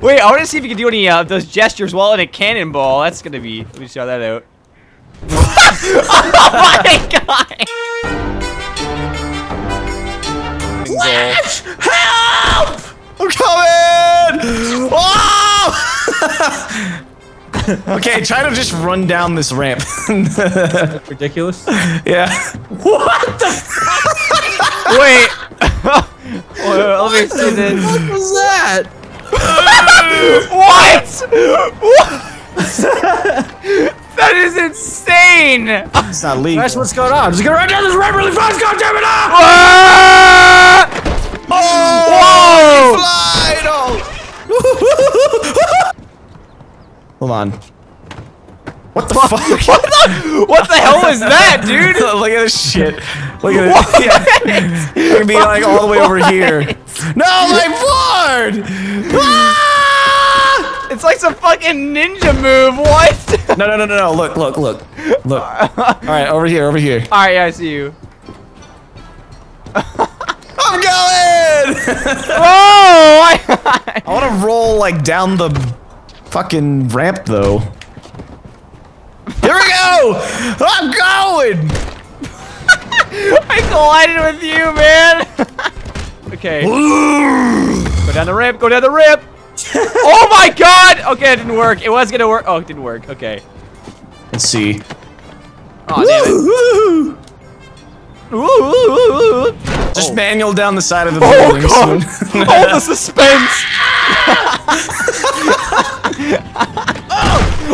Wait, I want to see if you can do any of uh, those gestures while in a cannonball. That's gonna be. Let me try that out. oh my god! Flash! Help! I'm coming! Oh! okay, try to just run down this ramp. Ridiculous. yeah. What the? Wait. well, let me see this. What was that? What? that is insane! It's not legal. That's what's going on. I'm just gonna run down this ramp really fast. God damn it! Ah! Oh! Fly! No! Hold on. What the fuck? What the, what the hell is that, dude? Look at this shit. Look at this. Yeah. It can be like all the way over here. No, my board! Ah! It's like some fucking ninja move. What? No, no, no, no, no. Look, look, look. Look. All right, over here, over here. All right, yeah, I see you. I'm going! oh! I, I want to roll like down the fucking ramp though. Here we go! I'm going! I collided with you, man. okay. go down the ramp. Go down the ramp. oh my god! Okay, it didn't work. It was gonna work. Oh, it didn't work. Okay. Let's see. Oh damn it. Ooh. Just Oh. manual down the side of the building. Oh building. god! All the suspense!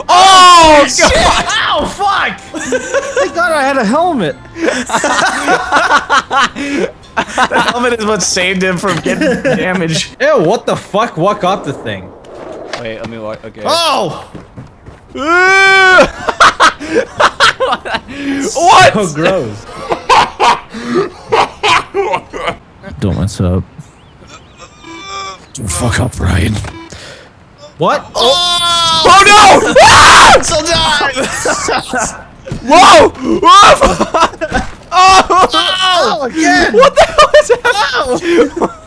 oh god! Ow! Fuck! I thought I had a helmet. the helmet is what saved him from getting damaged. Ew! What the fuck? What got the thing? Wait, let me watch. Okay. Oh! what? So gross. Don't mess up. Don't fuck up, Ryan. What? Oh! Oh no! Ah! So die! Whoa! oh! Oh, again! What the hell is that?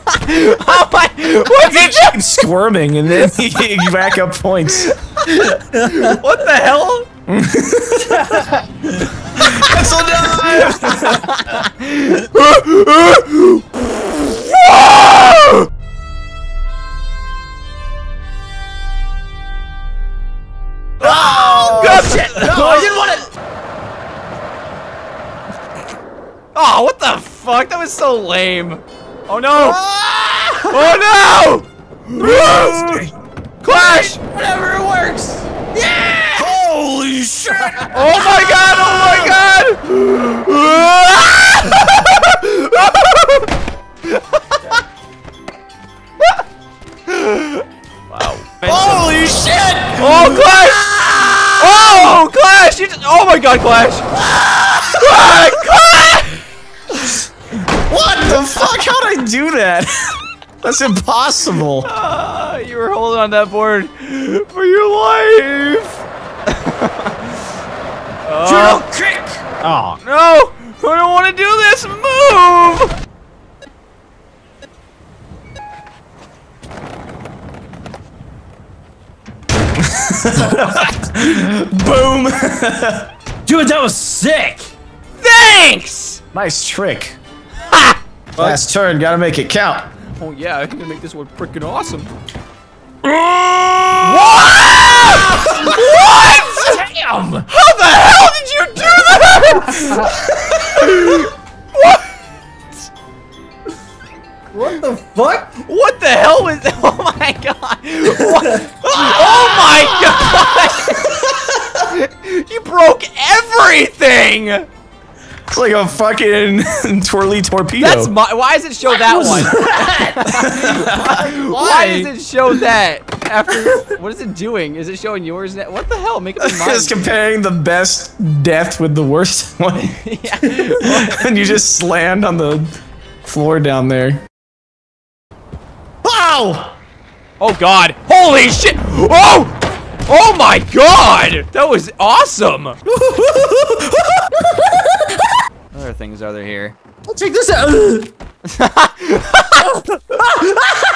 oh my! What's he doing? Squirming and then you back up points. What the hell? So die! Oh! Good shit! No, I didn't want it! Oh, what the fuck? That was so lame. Oh no! Oh no! Clash! Whatever it works. Yeah! Holy shit! Oh my god! Oh my god! wow. Holy shit! Oh, Clash! Oh, Clash! You just, oh my god, Clash! Ah, Clash! What the fuck? How'd I do that? That's impossible. Ah, you were holding on that board for your life. Judo kick! Oh. No! I don't want to do this! Move! Boom! Dude, that was sick! Thanks! nice trick. Ha! Last turn, gotta make it count. Oh yeah, I'm gonna make this one freaking awesome. What? What? Damn! How the hell did you do that? what? What the fuck? What the hell was? Oh my god! What? Oh my god! you broke everything. It's like a fucking twirly torpedo. That's my. Why does it show that one? Why does it show that? After what is it doing? Is it showing yours? Now? What the hell? Make up your mind. Just comparing the best death with the worst one. yeah. and you just land on the floor down there. Wow! Oh god! Holy shit! Oh! Oh my god! That was awesome! Things are there here? I'll take this out.